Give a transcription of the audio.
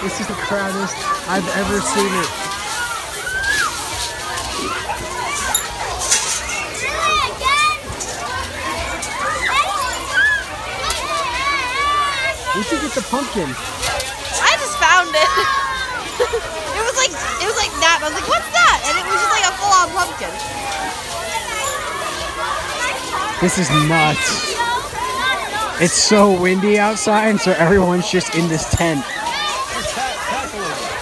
This is the crowdest I've ever seen it. We should get the pumpkin. I just found it. it was like it was like that. I was like, what's that? And it was just like a full on pumpkin. This is nuts. It's so windy outside, so everyone's just in this tent. Absolutely.